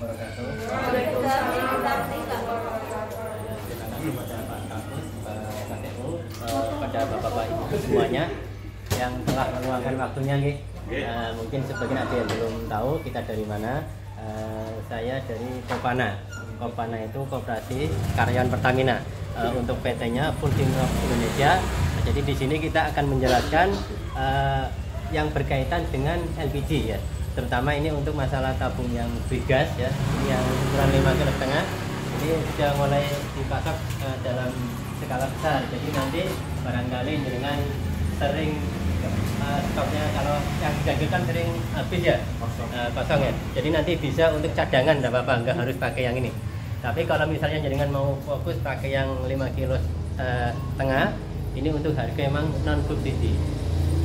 kepada eh, Bapak-Bapak Ibu semuanya yang telah meluangkan waktunya nih. Eh, mungkin sebagian ada yang belum tahu kita dari mana. Eh, saya dari Kopana. Kopana itu Koperasi Karyawan Pertamina. Eh, untuk PT-nya Rock Indonesia. Jadi di sini kita akan menjelaskan eh, yang berkaitan dengan LPG ya terutama ini untuk masalah tabung yang bigas ya. Ini yang ukuran 5 kilo setengah ini sudah mulai dipasok eh, dalam skala besar. Jadi nanti barangkali dengan sering eh, stoknya kalau yang diganjil kan sering habis ya. Eh, kosong ya. Jadi nanti bisa untuk cadangan tidak apa-apa nggak harus pakai yang ini. Tapi kalau misalnya jaringan mau fokus pakai yang 5 kilo eh, tengah ini untuk harga emang non subsidi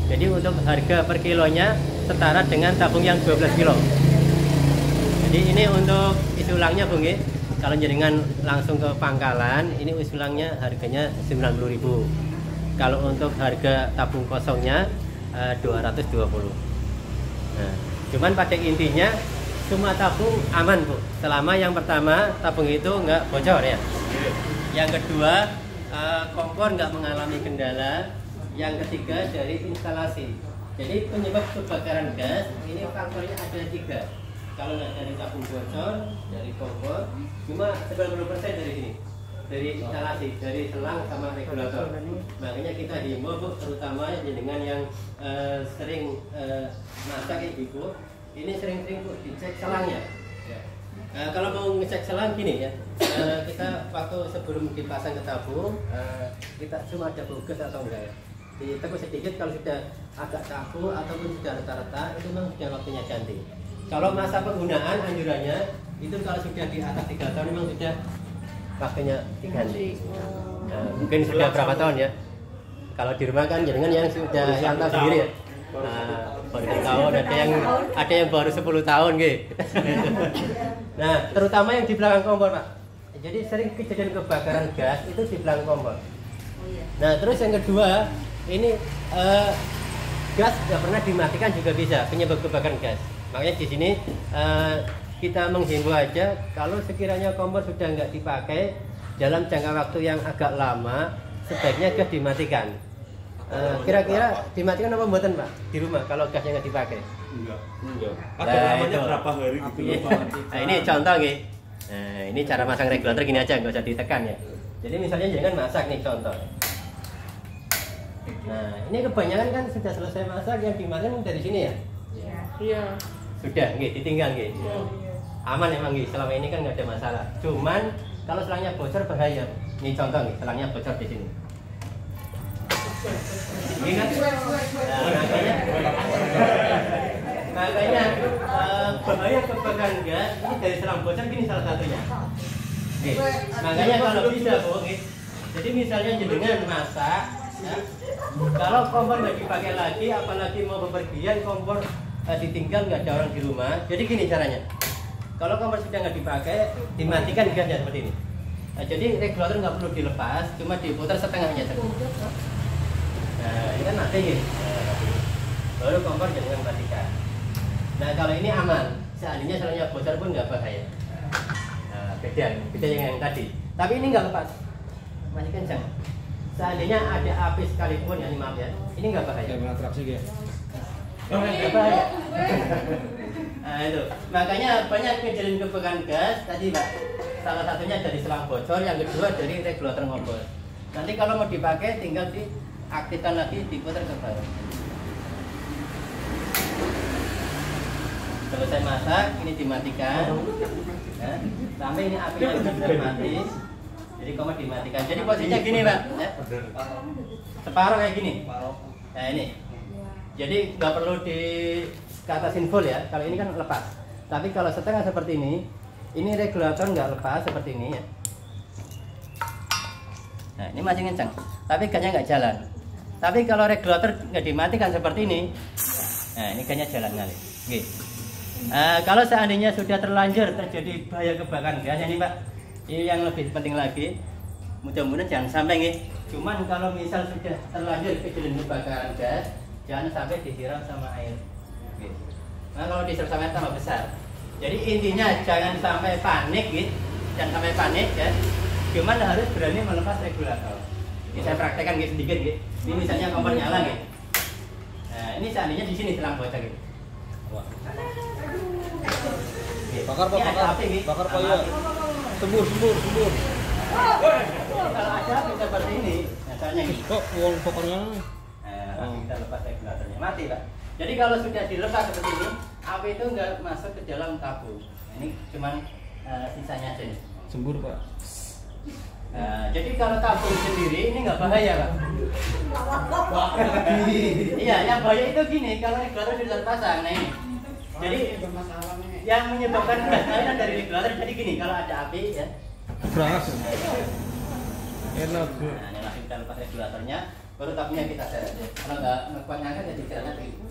jadi untuk harga per kilonya setara dengan tabung yang 12 kilo. Jadi ini untuk isi ulangnya Bung. Kalau jaringan langsung ke pangkalan, ini isi ulangnya harganya 90.000. Kalau untuk harga tabung kosongnya eh, 220. Nah, cuman pada intinya semua tabung aman Bu. Selama yang pertama tabung itu nggak bocor ya. Yang kedua eh, kompor nggak mengalami kendala, yang ketiga dari instalasi. Jadi penyebab kebakaran gas ini faktornya ada tiga. Kalau nggak dari tabung bocor, dari kompor, cuma 90% dari sini. Dari instalasi, dari selang sama regulator. Makanya kita himbau terutama dengan yang eh, sering eh, masak ibu, ini sering-sering bu dicek selangnya. Nah, kalau mau ngecek selang gini ya, eh, kita waktu sebelum dipasang ke tabung, eh, kita cuma ada bogus atau enggak ya ditegur sedikit kalau sudah agak kaku ataupun sudah retak-retak itu memang sudah waktunya ganti. Kalau masa penggunaan anjurannya itu kalau sudah di atas tiga tahun memang sudah waktunya diganti nah, mungkin sudah berapa tahun ya? Kalau di rumah kan jangan yang sudah yang tahu sendiri ya? nah, baru tiga tahun ada yang ada yang baru 10 tahun gitu nah terutama yang di belakang kompor pak. Jadi sering kejadian kebakaran gas itu di belakang kompor. Nah, terus yang kedua, ini eh, gas nggak pernah dimatikan juga bisa penyebab kebakaran gas. Makanya di sini eh, kita menghimbau aja kalau sekiranya kompor sudah nggak dipakai dalam jangka waktu yang agak lama, sebaiknya gas dimatikan. Eh, Kira-kira dimatikan apa buatan pak di rumah kalau gasnya nggak dipakai? Enggak. Nah, Ada lamanya itu. berapa hari gitu loh, Pak. Nah, ini contoh nih. Nah, ini cara masang regulator gini aja, nggak usah ditekan ya. Jadi misalnya jangan masak nih contoh. Nah, ini kebanyakan kan sudah selesai masak yang dimakan dari sini ya? Iya. Sudah, nggih, ditinggal nggih. Aman emang nggih, selama ini kan nggak ada masalah. Cuman kalau selangnya bocor bahaya. Ini contoh nih, selangnya bocor di sini. Ini kan? Nah, makanya, makanya eh, bahaya kebakaran gas ini dari selang bocor gini salah satunya. Nih, makanya kalau bisa bu, jadi misalnya jenengan masak, kalau kompor nggak dipakai lagi, apalagi mau bepergian kompor eh, ditinggal nggak ada orang di rumah. Jadi gini caranya, kalau kompor sudah nggak dipakai, dimatikan gasnya seperti ini. Nah, jadi regulator nggak perlu dilepas, cuma diputar setengahnya saja. Nah, ini kan mati. Nah, Baru kompor jangan matikan. Nah, kalau ini aman. Seandainya selangnya bocor pun nggak bahaya. Nah, beda, beda yang yang tadi. Tapi ini nggak lepas, masih kencang. Seandainya ada api sekalipun, ya maaf ya, ini nggak bahaya. Kayak atraksi ya. Oh, nggak bahaya. nah itu, makanya banyak kejadian kebakaran gas tadi pak. Salah satunya dari selang bocor, yang kedua dari regulator ngobrol. Nanti kalau mau dipakai, tinggal diaktifkan lagi, diputar ke bawah. Selesai masak, ini dimatikan. Ya, sampai ini apinya benar mati. Jadi kompor dimatikan. Jadi posisinya gini pak, ya. separuh kayak gini. Nah ini. Jadi nggak perlu di ke atasin full ya. Kalau ini kan lepas. Tapi kalau setengah seperti ini, ini regulator nggak lepas seperti ini ya. Nah ini masih kencang. Tapi gasnya nggak jalan. Tapi kalau regulator nggak dimatikan seperti ini, nah ini gasnya jalan kali. Oke. Eh, kalau seandainya sudah terlanjur terjadi bahaya kebakaran gas ini Pak, yang lebih penting lagi, mudah-mudahan jangan sampai nih. Cuman kalau misal sudah terlanjur kejadian kebakaran gas, jangan sampai disiram sama air. Nah kalau disiram sama air tambah besar. Jadi intinya jangan sampai panik gitu, jangan sampai panik ya. Cuman harus berani melepas regulator. Ini saya praktekkan gitu sedikit gitu. Ini misalnya kompor nyala gitu. Nah, ini seandainya di sini selang bocor gitu. Bakar pak, Ini ada bakar, api, gitu. bakar pak Sama ya. api. Sembur, sembur, sembur. Kalau ada seperti ini, gitu. Kok uang bakarnya? Nah, langsung kita lepas regulatornya mati pak. Jadi kalau sudah dilepas seperti ini, api itu nggak masuk ke dalam tabung. Ini cuman eh, sisanya aja nih. Sembur pak. Nah, jadi kalau tabung sendiri ini nggak bahaya pak. iya, yang bahaya itu gini, kalau regulator sudah terpasang, nah ini. Jadi yang menyebabkan gas lain dari regulator jadi gini, kalau ada api ya, Keras. Enak bu. Nah, ini langsung kita lepas regulatornya, baru tapinya kita seret. Kalau nggak nggak kuat ngangkat ya dikiranya begitu.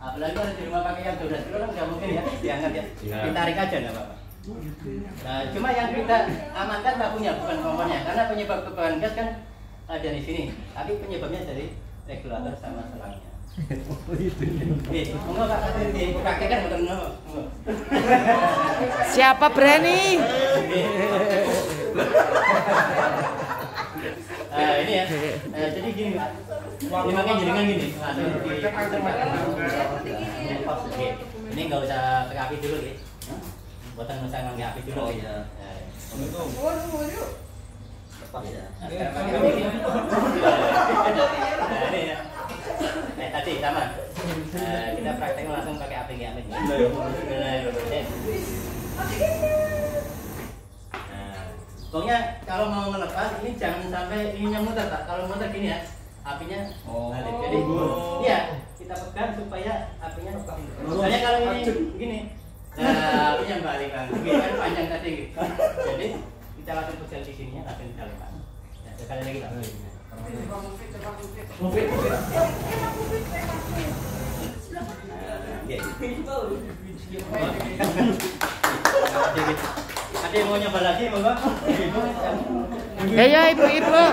Apalagi kalau di rumah pakai yang 12 kilo kan nggak mungkin ya diangkat ya. Iya. Ditarik aja nggak apa-apa. Nah, cuma yang kita amankan tabungnya bukan kompornya, karena penyebab kebakaran gas kan ada dari sini, tapi penyebabnya dari regulator sama selangnya. Siapa berani? Nah, ini ya. Nah, jadi gini. Ini makanya jaringan gini. Nah, Oke. Ini nggak usah pakai api dulu, ya. Buatan usah pakai api dulu. Oh, ya. Lepas ya. Nah, ini ya. Tadi sama. Nah, kita prakteknya langsung pakai nggak api. Bismillahirrahmanirrahim. Nah, pokoknya kalau mau melepas ini jangan sampai ininya muter tak. Kalau muter gini ya, apinya Oh. balik. Jadi, iya kita pegang supaya apinya Misalnya kalau ini gini, nah apinya balik kan, kan panjang tadi gitu. Jadi kita langsung pegang di sininya langsung lepas. Ya, sekali lagi pak. Oke. Ada yang mau nyoba lagi, monggo. Ya ya ibu-ibu.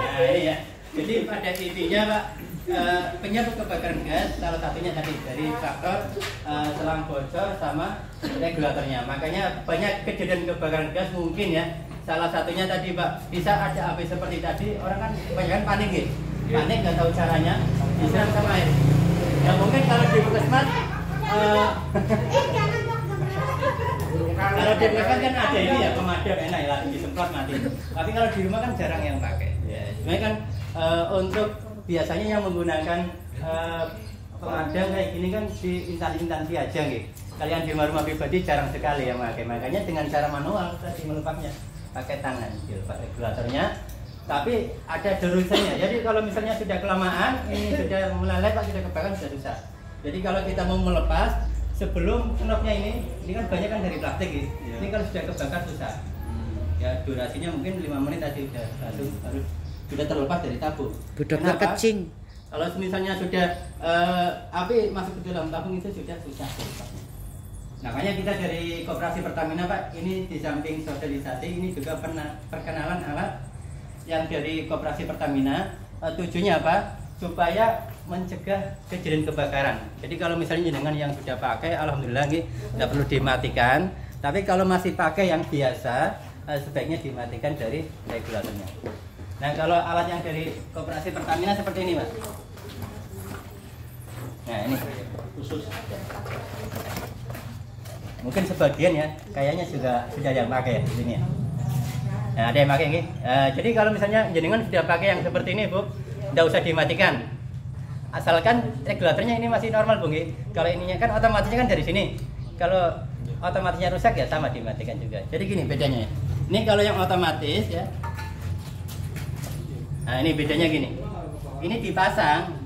Nah ini ya. Jadi pada intinya Pak, eh, penyebab kebakaran gas salah satunya tadi dari faktor eh, selang bocor sama regulatornya. Makanya banyak kejadian kebakaran gas mungkin ya. Salah satunya tadi Pak, bisa ada api seperti tadi, orang kan kebanyakan panik gitu. Panik nggak tahu caranya, disiram sama air. Ya mungkin kalau di puskesmas eh, kalau di belakang kan ada ini ya pemadam enak ya disemprot mati. Tapi kalau di rumah kan jarang yang pakai. Ya, sebenarnya kan eh, untuk biasanya yang menggunakan eh, pemadam kayak gini kan di instansi-instansi aja gitu. Kalian di rumah pribadi jarang sekali yang pakai. Makanya dengan cara manual tadi melepasnya pakai tangan, dilepas regulatornya. Tapi ada derusannya. Jadi kalau misalnya sudah kelamaan, ini sudah melalai pak sudah kebakaran sudah susah. Jadi kalau kita mau melepas sebelum knopnya ini, ini kan banyak kan dari plastik gitu. Iya. Ini kalau sudah kebakar susah. Ya durasinya mungkin lima menit aja sudah langsung harus sudah terlepas dari tabung. Bu dokter Kenapa? kecing. Kalau misalnya sudah eh, api masuk ke dalam tabung itu sudah susah melepasnya. Makanya kita dari Koperasi Pertamina Pak, ini di samping sosialisasi ini juga pernah perkenalan alat yang dari Koperasi Pertamina eh, tujuannya apa? Supaya mencegah kejadian kebakaran. Jadi kalau misalnya jenengan yang sudah pakai, alhamdulillah nih, tidak perlu dimatikan. Tapi kalau masih pakai yang biasa, eh, sebaiknya dimatikan dari regulatornya. Nah kalau alat yang dari Koperasi Pertamina seperti ini, Pak. Nah ini khusus. Mungkin sebagian ya, kayaknya juga sudah yang pakai ya di sini ya. Nah, ada yang pakai nggih. Eh, jadi kalau misalnya jenengan sudah pakai yang seperti ini, Bu, tidak usah dimatikan. Asalkan regulatornya ini masih normal, Bu. Kalau ininya kan otomatisnya kan dari sini. Kalau otomatisnya rusak ya sama dimatikan juga. Jadi gini bedanya ya. Ini kalau yang otomatis ya. Nah, ini bedanya gini. Ini dipasang,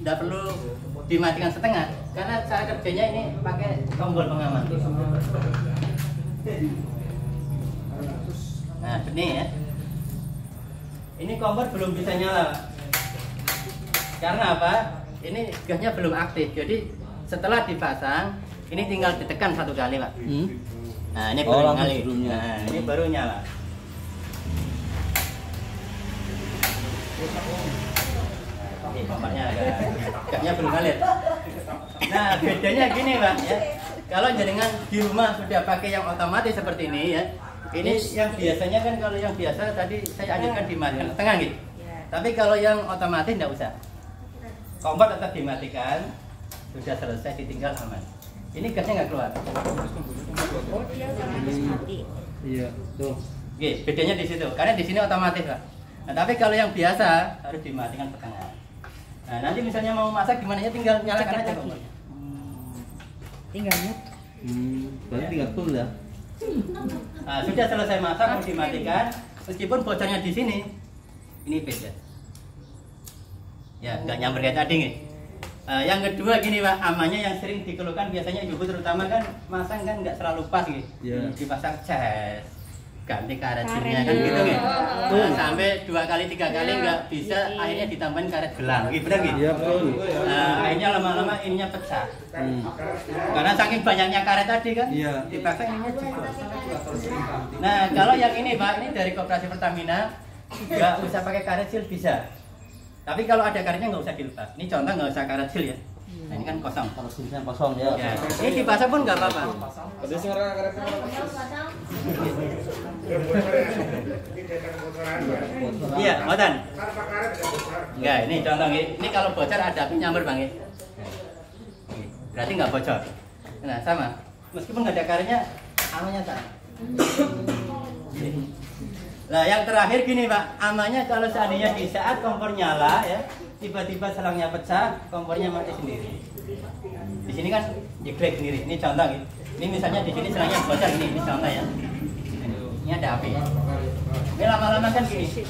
tidak perlu dimatikan setengah karena cara kerjanya ini pakai tombol pengaman. Nah, ini ya. Ini kompor belum bisa nyala. Pak. Karena apa? Ini gasnya belum aktif. Jadi setelah dipasang, ini tinggal ditekan satu kali, Pak. Hmm? Nah, ini Oh, baru nyala. sebelumnya. Nah, ini baru nyala. Pompanya agak gasnya belum ngalir. Nah, bedanya gini, Pak, ya. Kalau jenengan di rumah sudah pakai yang otomatis seperti ini ya. Ini yang biasanya kan kalau yang biasa tadi saya anjurkan dimatikan tengah gitu. Tapi kalau yang otomatis tidak usah. Kompor tetap dimatikan, sudah selesai ditinggal aman. Ini gasnya nggak keluar. Oh, dia otomatis mati. Iya, tuh. Oke, bedanya di situ. Karena di sini otomatis, Pak. Nah, tapi kalau yang biasa harus dimatikan ke tengah. Nah, nanti misalnya mau masak gimana ya tinggal nyalakan Cekat aja kompornya. Tinggal mut. Hmm, berarti tinggal full ya. Nah, sudah selesai masak mau dimatikan, meskipun bocornya di sini, ini beda. Ya, nggak nyamper kayak tadi nih. Nah, yang kedua gini pak, amannya yang sering dikeluhkan biasanya ibu terutama kan masang kan nggak selalu pas gitu. Iya. Dipasang ces, ganti karet Karet. sininya kan gitu gitu. Iya. sampai dua kali tiga kali nggak bisa, Iya. akhirnya ditambahin karet gelang, gitu benar gitu. Iya, betul. Nah, akhirnya lama-lama ininya pecah. Hmm. Karena saking banyaknya karet tadi kan, Iya. dipaksa ininya jebol. Nah, kalau yang ini Pak, ini dari Koperasi Pertamina, nggak usah pakai karet seal bisa. Tapi kalau ada karetnya nggak usah dilepas. Ini contoh nggak usah karet seal ya. Nah, ini kan kosong. Kalau sini kosong ya. Ya, ini dipasang pun nggak apa-apa. Ada suara karet. Iya, Motan. Enggak, ini contoh ini. Ini kalau bocor ada api nyamber bang. Berarti nggak bocor. Nah, sama. Meskipun nggak ada karetnya, amannya sama. Nah, yang terakhir gini Pak, amannya kalau seandainya di saat kompor nyala ya, tiba-tiba selangnya pecah, kompornya mati sendiri. Di sini kan jeglek sendiri. Ini contoh gitu. Ini misalnya di sini selangnya bocor ini, ini contoh ya. Ini ada api. Ini lama-lama kan gini. Si.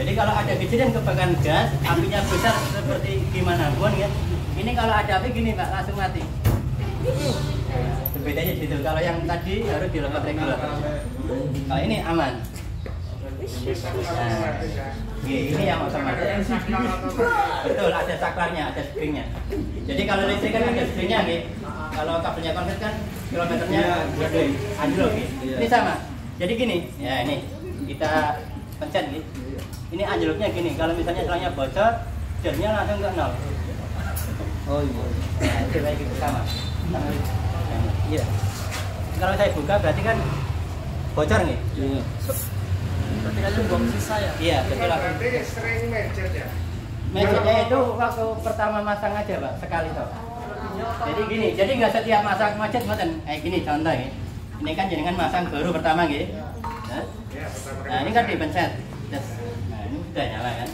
Jadi kalau ada kejadian kebakaran gas, apinya besar seperti gimana pun ya. Ini kalau ada api gini Pak, langsung mati. Nah, bedanya di situ. Kalau yang tadi harus dilepas regulator. Kalau ini aman. Nah, ini yang otomatis. Betul, ada saklarnya, ada springnya. Jadi kalau listrik kan ada springnya, gitu. Kalau kabelnya konvert kan kilometernya anjlok, gitu. Ini sama. Jadi gini, ya ini kita pencet gitu. Ini anjloknya gini. Kalau misalnya selangnya bocor, jamnya langsung ke nol. Oh iya. Nah, itu kayak gitu sama. Iya. Kalau saya buka berarti kan bocor nih. Iya. Berarti buang sisa ya? Iya, betul. Berarti sering macet ya? Macetnya itu waktu pertama masang aja pak, sekali toh. Jadi gini, jadi nggak setiap masang macet mboten. Kayak gini contoh ya. Ini kan jenengan masang baru pertama gitu. Nah, Ya, nah ini kan dipencet. Des. Nah ini udah nyala kan.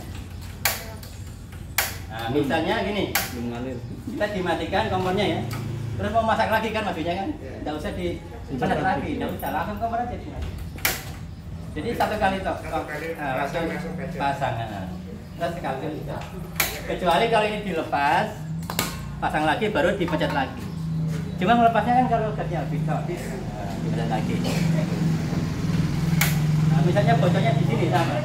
Nah misalnya gini, kita dimatikan kompornya ya. Terus mau masak lagi kan maksudnya kan? Tidak usah di pencet lagi, tidak usah langsung kompor aja dimatikan. Jadi satu kali toh, Satu kali nah, pasang, langsung langsung pencet. pasang. Nah. Terus sekali sudah. Kecuali kalau ini dilepas, pasang lagi baru dipencet lagi. Cuma melepasnya kan kalau gasnya habis, toh. Nah, dipencet lagi. Nah, misalnya bocornya di sini sama.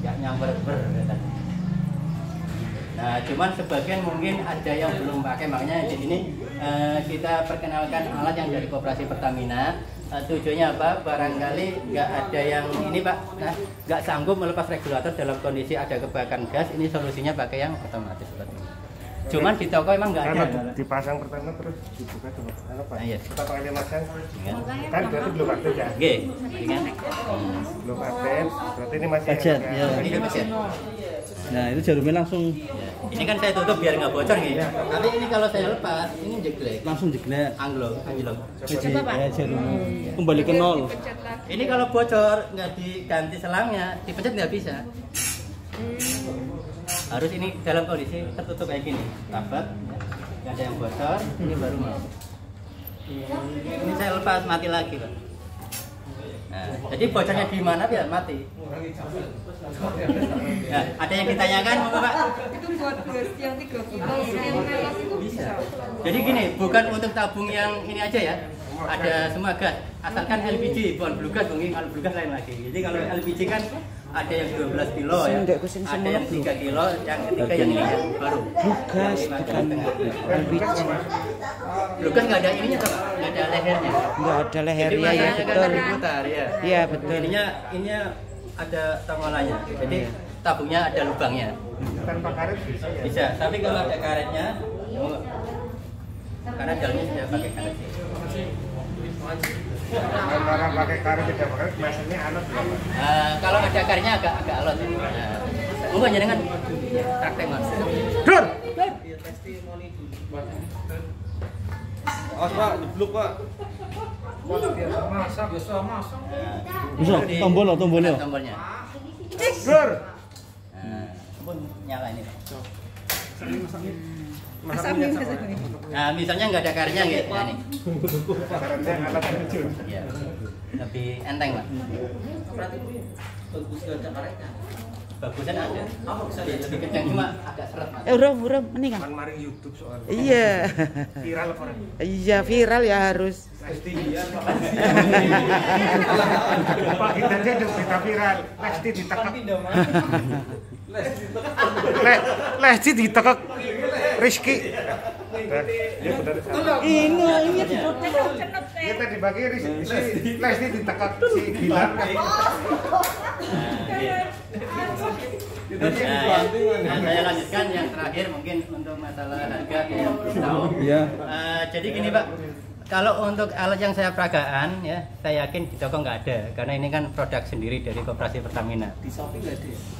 Nggak nyamper ber katanya. Nah, cuman sebagian mungkin ada yang belum pakai, makanya di sini eh, kita perkenalkan alat yang dari Koperasi Pertamina. Eh, tujuannya apa? Barangkali nggak ada yang ini Pak, nah sanggup melepas regulator dalam kondisi ada kebakaran gas. Ini solusinya pakai yang otomatis seperti. Cuman di toko emang nggak ada. Dipasang pertama terus dibuka coba. Apa iya. Kita pakai masang. Ingat? Kan berarti belum aktif ya? Oke, ingat? Belum aktif. Berarti ini masih Budget, ya. Ini dipencet. Nah, itu jarumnya langsung Ya. Ini kan saya tutup biar nggak bocor gitu. Tapi ini kalau saya lepas, ini jeglek. langsung jeglek. Anglo, anjlok. Pak. ya jarum kembali ke nol. Ini kalau bocor nggak diganti selangnya, dipencet nggak bisa. Harus ini dalam kondisi tertutup kayak gini, rapat, ya. nggak ada yang bocor, ini baru mau. Ini saya lepas mati lagi, pak. Nah, jadi bocornya di mana biar mati. Nah, ada yang ditanyakan, mau pak? itu buat yang 3 kilo yang melas itu bisa Jadi gini, bukan untuk tabung yang ini aja ya. Ada semua gas, asalkan LPG, bukan blue gas, mungkin kalau blue gas lain lagi. Jadi kalau LPG kan ada yang 12 kilo ya. Ada yang 3 kilo, yang ketiga yang ini baru. Kilo bukan. Lugas nggak ada ininya tuh, nggak ada lehernya. Enggak ada leher Jadi ya, betul. diputar ya. Iya betul. Ininya ininya ada tonggolannya. Jadi tabungnya ada lubangnya. Tanpa karet bisa ya. Bisa, tapi kalau ada karetnya karena dalamnya sudah pakai karet. Pakai tidak pakai. Eh, kalau ada karetnya agak agak alot. Nah, mungkin jangan praktek mas. Dur! Awas pak, jeblok pak. Bisa, tombol loh, tombolnya. Tombolnya. Dur! Nah, pun nyala ini. Nih. Nah, misalnya nggak ada karetnya gitu. Nah, nih. Karetnya alat terjun. Iya. Lebih enteng, Pak. Bagusnya ada. Lebih, lebih kencang cuma agak seret, Mas. Eh urung urung mending kan. Kan mari YouTube soalnya. Iya. Viral apa orang? Iya viral ya harus. Lesti iya Pak kita aja udah berita viral. Lesti ditekek. Le- Lesti ditekek Rizky. Ya benar. Ini ini Kita dibagi Rizky. Lesti ditekek si Gilang. Nah, yang, yang saya lanjutkan yang terakhir mungkin untuk masalah harga yang belum tahu. Iya. Eh, jadi gini Pak, kalau untuk alat yang saya peragaan ya, saya yakin di toko nggak ada karena ini kan produk sendiri dari Koperasi Pertamina. Di Shopee nggak ada.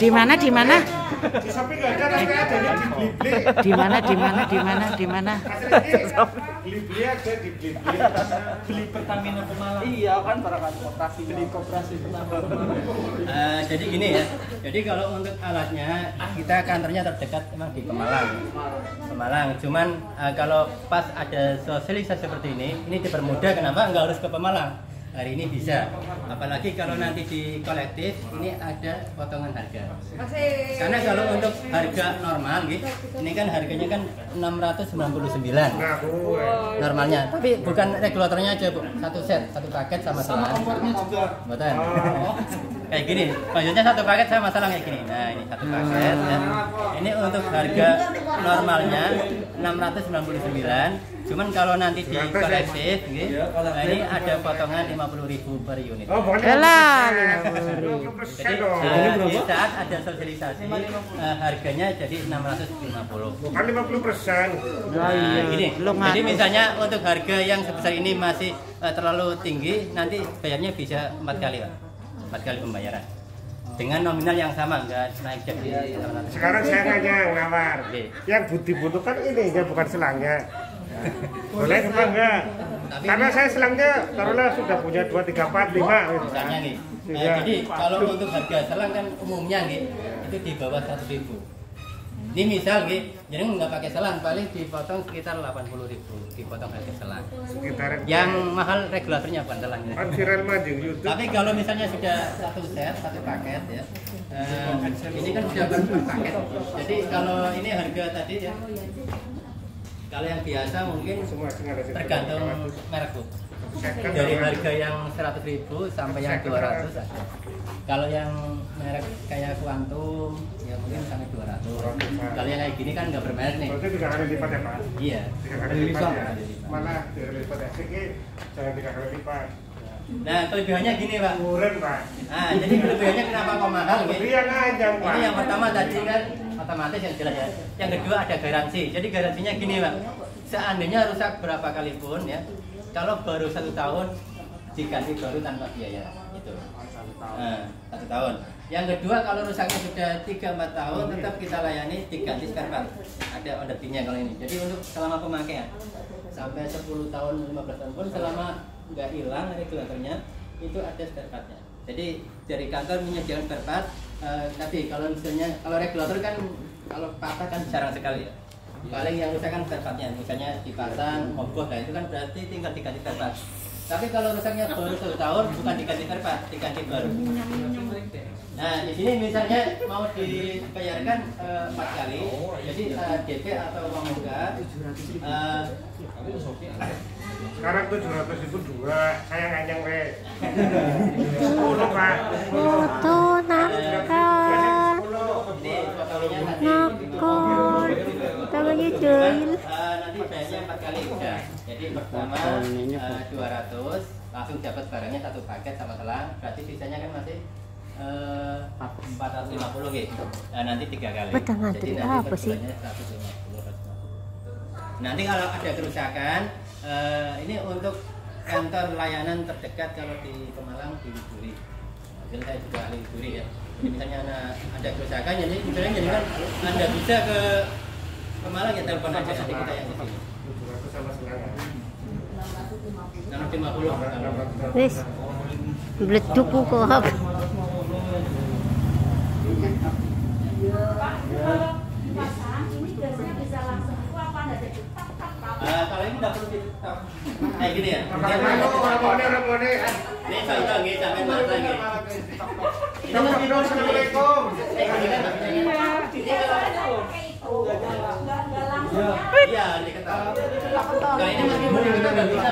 Di mana di mana? Di Shopee nggak ada, tapi adanya di Blibli. Di mana di mana di mana di mana? Blibli ada di Blibli. Beli Pertamina Pemalang. Iya kan para koperasi. Beli koperasi Pemalang. Eh, jadi gini ya, jadi kalau untuk alatnya kita kantornya terdekat memang di Pemalang. Pemalang, cuman eh, kalau pas ada sosialisasi seperti ini, ini dipermudah kenapa nggak harus ke Pemalang? Hari ini bisa, apalagi kalau nanti di kolektif ini ada potongan harga. Karena kalau untuk harga normal, gitu, ini kan harganya kan 699 Nah, normalnya, tapi bukan regulatornya aja bu, satu set, satu paket sama selang. Betul. Kayak gini, maksudnya satu paket saya masalah kayak gini. Nah ini satu paket ya. Ini untuk harga normalnya 699 Cuman kalau nanti di kolektif, gitu, nah ini ada potongan 50.000 per unit. Oh, bukan Elah, 50% Jadi eh, di saat ada sosialisasi eh, harganya jadi 650. Bukan 50 persen. Lah Nah, iya. gini. Lu Jadi misalnya untuk harga yang sebesar ini masih eh, terlalu tinggi, nanti bayarnya bisa empat kali, Pak. Empat kali pembayaran. Dengan nominal yang sama, enggak naik jadi 600. Sekarang saya nanya nawar. Oke. Yang dibutuhkan ini ya bukan selangnya. Boleh apa enggak? Karena saya selangnya taruhlah sudah punya 2 3 4 5 gitu. Misalnya nih. Nah, jadi kalau untuk harga selang kan umumnya nih itu di bawah 100 ribu. Ini misal gitu, jadi nggak pakai selang, paling dipotong sekitar 80 ribu, dipotong harga selang. Sekitar Yang mahal regulatornya bukan selangnya. kan viral YouTube. Tapi kalau misalnya sudah satu set, satu paket ya, eh, ini kan sudah paket. Jadi kalau ini harga tadi ya, kalau yang biasa mungkin ada tergantung merek bu. Dari harga yang 100 ribu sampai yang 200 ada. Kalau yang merek kayak Quantum ya mungkin sampai 200. Kalau yang kayak gini kan nggak bermerek nih. Berarti tiga kali lipat ya Pak? Iya. Tiga kali lipat ya? Mana tiga kali lipat ya? Sini jangan tiga kali lipat. Nah kelebihannya gini pak. Murah Pak. Nah jadi kelebihannya kenapa kok mahal gitu? Aja Pak. Ini yang pertama tadi kan otomatis yang jelas ya. Yang kedua ada garansi. Jadi garansinya gini pak. Seandainya rusak berapa kali pun ya, kalau baru satu tahun diganti baru tanpa biaya. Itu. Nah, satu tahun. Yang kedua kalau rusaknya sudah 3-4 tahun tetap kita layani diganti spare. Ada ondetinya kalau ini. Jadi untuk selama pemakaian sampai 10 tahun 15 tahun pun selama nggak hilang regulatornya itu ada spare. Jadi dari kantor menyediakan spare part. eh, tadi kalau misalnya kalau regulator kan kalau patah kan jarang sekali ya. Paling yang rusak kan spare partnya. Misalnya dipasang, mogok, nah itu kan berarti tinggal diganti part. Tapi kalau rusaknya baru satu tahun bukan diganti part, diganti baru. Nah di sini misalnya mau dibayarkan eh, empat kali, jadi eh, DP atau uang muka eh, Sekarang 700 ribu dua, saya nganyang we. 10 pak. Foto nakal, nakal. Tangannya jahil. Eh, nanti bayarnya empat kali udah. Jadi pertama eh, 200 langsung dapat barangnya satu paket sama telang. Berarti sisanya kan masih eh, 450 gitu. Nah, nanti tiga kali. Betul. Jadi nanti Apa sih? per bulannya 150, 150. Nanti kalau ada kerusakan, eh, ini untuk kantor layanan terdekat kalau di Pemalang di Duri. Jadi saya juga ahli Duri ya. Jadi misalnya ada, ada kerusakan, jadi misalnya jadi kan anda bisa ke Pemalang ya telepon aja nanti kita yang ke sini. 700 sama selangnya. 650 Wis. Bleduk kok apa? Eh, kalau ini nggak perlu kayak gini ya. Ini contoh. Assalamualaikum. Nggak bisa. Iya, ini masih kita nggak bisa.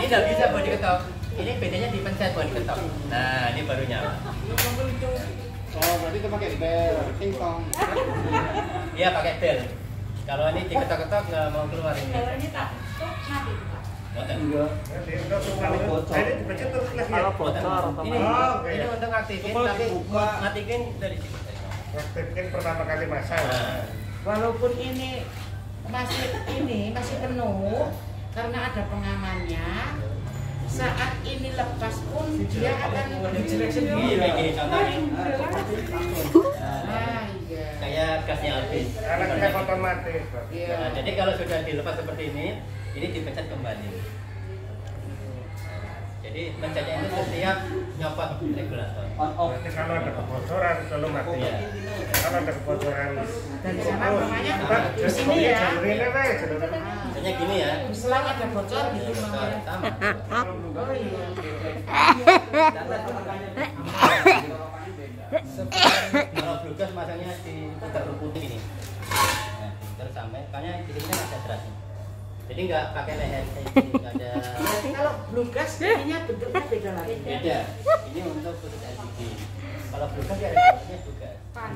Ini nggak buat diketok. Ini bedanya dipencet buat diketok. Nah, ini baru nyala. Oh, berarti itu pakai bel, tingtong. Iya pakai bel. Kalau ini diketok-ketok nggak mau keluar ini. Boten. Ini dipencet terus lagi ya? Boten. Ini, Oh, oke. ini untuk aktifin tapi matikin dari sini. Aktifkan pertama kali masang. Nah, Walaupun ini masih ini masih penuh karena ada pengamannya. Saat ini lepas pun dia akan dijelek Ini sendiri. kayak gini contohnya. Ah, iya. Kayak gasnya habis. Otomatis. Pak. Nah, jadi kalau sudah dilepas seperti ini, ini dipencet kembali. Jadi mencetnya itu setiap nyopot regulator. Berarti kalau ada kebocoran selalu mati. Iya. Kalau ada kebocoran. Dan di sana namanya di sini ya. Misalnya gini ya. Setelah ada bocor gitu Bocor, namanya. sama. Oh iya. Kalau blugas masangnya di putar putih ini. Nah, terus sampai, makanya di sini kan ada terasnya. Jadi nggak pakai leher kayak gini, nggak ada Berarti kalau blugas ininya bentuknya beda lagi. beda. Ini untuk khusus LCD. Kalau blugas ya ada bentuknya juga. Nah,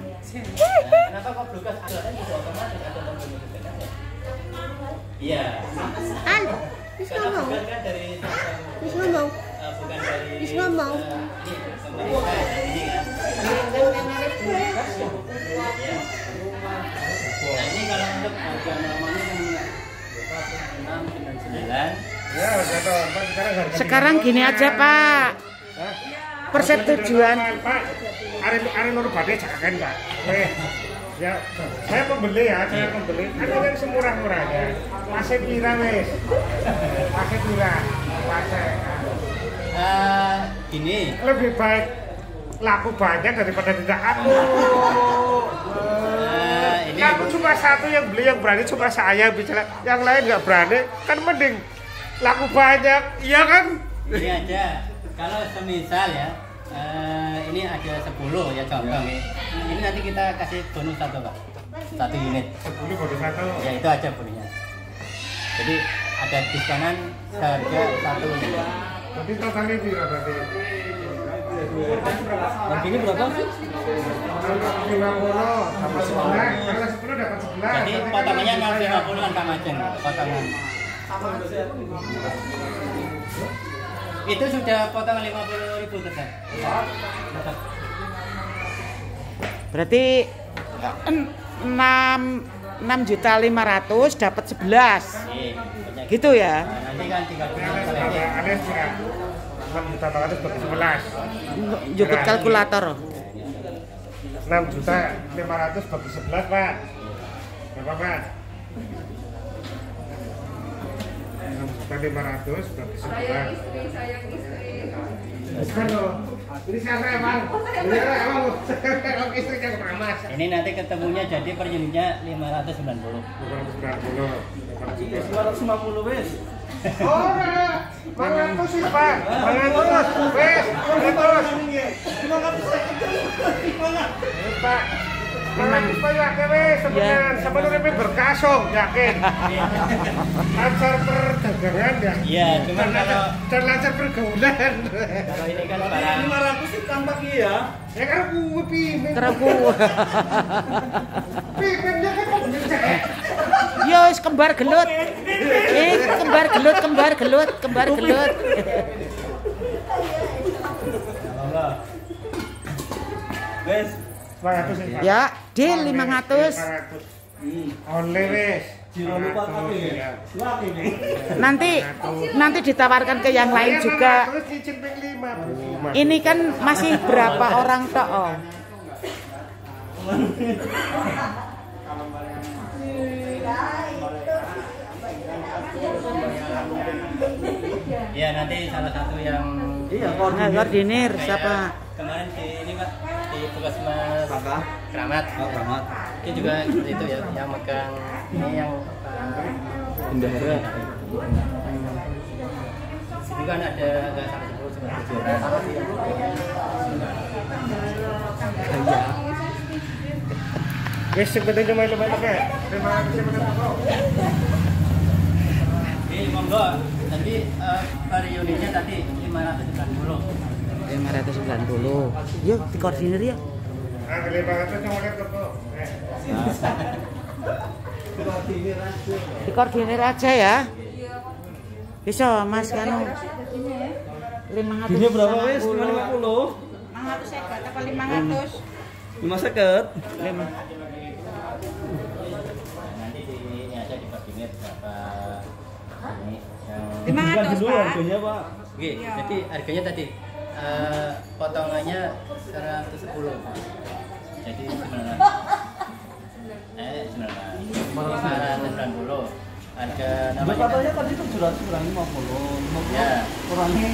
kenapa kok blugas adonan bisa otomatis ada bentuknya juga kan ya? Iya. An, Karena ngomong. kan dari Wis ngomong. eh, bukan dari Wis ngomong. eh, ini kan. Ya. Iya. Nah, ini kalau untuk harga normalnya kan 6 dan 9 Ya, udah tahu. Pak, sekarang gini aja Pak. Persetujuan. Pak, nur badai jangan Pak. Eh, ya, saya pembeli ya, saya pembeli. Ada yang semurah-murahnya. Pasir pira wes. Pasir pira. Pasir. Eh, gini Lebih baik laku banyak daripada tidak aku. Kamu cuma satu yang beli yang berani cuma saya bicara, yang lain nggak berani. Kan mending laku banyak, iya kan? ini aja kalau semisal ya eh, ini ada 10 ya contoh nih ini nanti kita kasih bonus satu pak satu unit Sepuluh baru satu. ya itu aja bonusnya jadi ada diskonan seharga satu unit Berarti totalnya berapa berarti? Harganya berapa sih? lima puluh sama sebelah kalau sepuluh dapat sebelah jadi potongannya 050 kan kang potongan itu sudah potongan 50 ribu tetap Berarti en- enam enam juta lima ratus dapat sebelas. Iya. Gitu ya. Nah, nanti kan tinggal ada punya seberapa lagi. ada seberapa enam juta ratus bagi sebelas. Jukut kalkulator. enam juta lima ratus bagi sebelas pak. Berapa pak? Enam juta lima ratus bagi sebelas. Sayang istri, sayang istri. ini siapa emang ini emang emang istrinya keramas Ini nanti ketemunya jadi per unitnya 590. dua ratus sembilan puluh Dua ratus lima puluh wes. Oh, mangatus sih pak, mangatus, wes, mangatus. Pak, Memang supaya akeh wis semenan, semenan urip berkasong yakin. Lancar perdagangan ya. Iya, lancar- kalau- dan lancar pergaulan. Kalau ini kan barang 500 sih tampak iya. Ya kan kuwe pimen. Kerabu. Pimennya kan. Yo wis kembar gelut. Eh, kembar gelut, kembar gelut, kembar gelut. Wes, 500 Ya, deal 500. 500. Only wis. Jiro lupa tapi ya. Nanti nanti ditawarkan ke yang lain juga. Terus cicing ping 5, Bu. Ini kan masih berapa orang tok? Oh. ya nanti salah satu yang Iya, koordinir kayak siapa? Kemarin di ini Pak di Puskesmas Kakak. Keramat. Oh, Rahmat. Ini juga seperti itu ya yang megang ini yang apa, Bendahara. Ini kan ada nggak sampai sepuluh cuma tujuh orang. Guys, ya monggo. Uh, per unitnya tadi 590. 590. Yuk, di koordinir ya. Ke aja ya. Bisa, Mas Kanu. Ini berapa wis? 550. 500 atau apa 500? 5 yang 500, Bukan dulu Pak. harganya, Pak. Oke, jadi harganya tadi eh, potongannya 110. Jadi 9. Eh, 9. 590. Harga Nah, namanya katanya tadi 700 kurang 50. 50 Ya. kurangi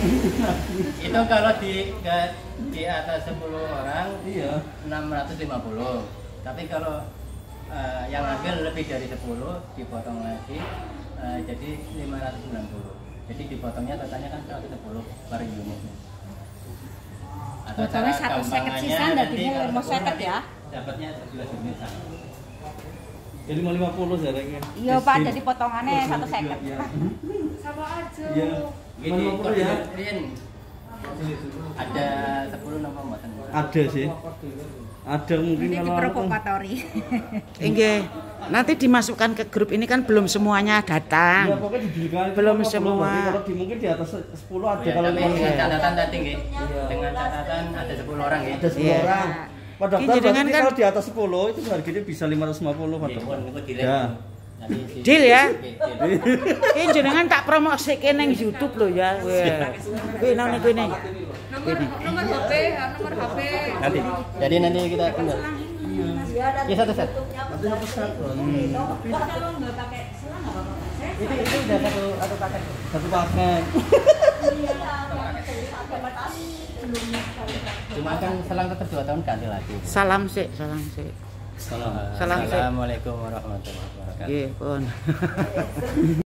itu kalau di ke- di atas 10 orang Iya. 650. Tapi kalau eh, yang ambil lebih dari 10 dipotong lagi eh, jadi 590. Jadi dipotongnya totalnya kan 110 per unit. Atau Potongnya cara satu seket nanti jadinya kalau lima 10 seket ya? Dapatnya 17 unit sama. Jadi 550 jaraknya. Iya, Pak, jadi potongannya satu seket. Iya. Sama aja. Iya. Ini 550 ya. koordinatin. Ada 10 nomor mboten. Ada sih. Ada mungkin Ini kalau diprovokatori. Inge, nanti dimasukkan ke grup ini kan belum semuanya Ya, datang. itu Belum 50 semua. Kalau di mungkin di atas 10 ada Ya, kalau dengan ya. catatan tadi nggih. Dengan catatan ada 10 orang nggih. ada 10 Iya. orang. Pada kan- kalau di atas 10 itu harganya bisa 550 Pak. Nggih, pun niku dilek. Ya. Nanti Deal ya? Ini jenengan tak promosike ning YouTube loh ya. Wah. Kuwi nang ning. Nomor nomor HP, nomor HP. Nanti. Jadi nanti kita tinggal. Ya satu set. Itu itu udah satu satu paket. Satu paket. Cuma kan selang tetap dua tahun ganti lagi. Salam sih, salam sih. Salam. Assalamualaikum warahmatullahi wabarakatuh. Nggih, pun.